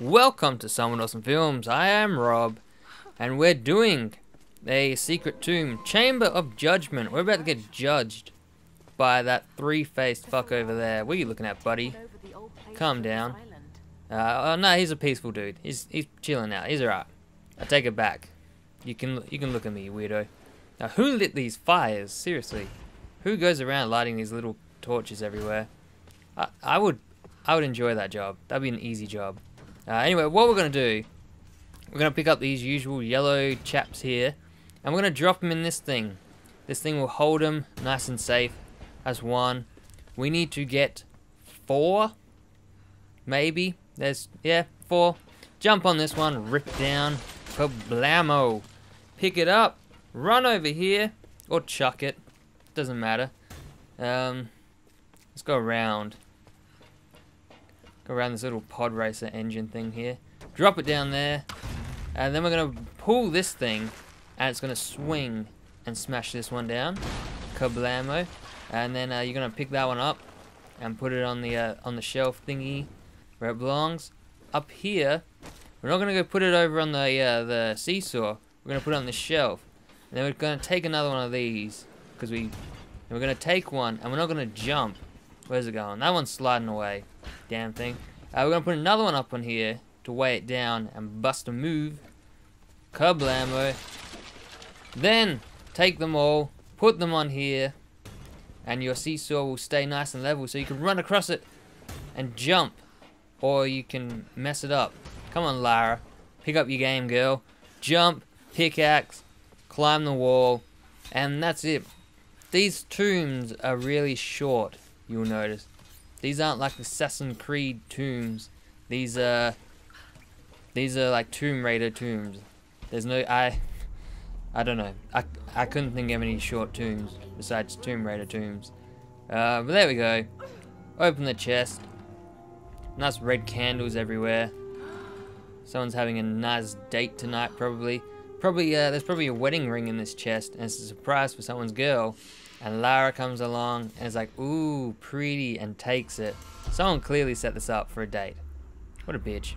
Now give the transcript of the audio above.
Welcome to Somewhat Awesome Films. I am Rob, and we're doing a secret tomb, Chamber of Judgment. We're about to get judged by that three-faced fuck over there. What are you looking at, buddy? Calm down. Uh, oh no, he's a peaceful dude. He's he's chilling out. He's alright. I take it back. You can you can look at me, weirdo. Now, who lit these fires? Seriously, who goes around lighting these little torches everywhere? I I would I would enjoy that job. That'd be an easy job. Uh, anyway, what we're going to do, we're going to pick up these usual yellow chaps here, and we're going to drop them in this thing. This thing will hold them nice and safe. That's one. We need to get four, maybe. There's, yeah, four. Jump on this one, rip down, kablamo. Pick it up, run over here, or chuck it. Doesn't matter. Um, let's go around. Go around this little pod racer engine thing here. Drop it down there. And then we're going to pull this thing. And it's going to swing and smash this one down. Kablamo. And then uh, you're going to pick that one up. And put it on the uh, on the shelf thingy. Where it belongs. Up here. We're not going to go put it over on the, uh, the seesaw. We're going to put it on the shelf. And then we're going to take another one of these. Because we... we're going to take one. And we're not going to jump. Where's it going? That one's sliding away damn thing. Uh, we're going to put another one up on here to weigh it down and bust a move. Kablamo. Then, take them all, put them on here, and your seesaw will stay nice and level so you can run across it and jump. Or you can mess it up. Come on, Lara. Pick up your game, girl. Jump, pickaxe, climb the wall, and that's it. These tombs are really short, you'll notice. These aren't like Assassin's Creed tombs. These are these are like Tomb Raider tombs. There's no I I don't know. I I couldn't think of any short tombs besides Tomb Raider tombs. Uh, but there we go. Open the chest. Nice red candles everywhere. Someone's having a nice date tonight, probably. Probably, uh, there's probably a wedding ring in this chest, and it's a surprise for someone's girl. And Lara comes along and is like, ooh, pretty, and takes it. Someone clearly set this up for a date. What a bitch.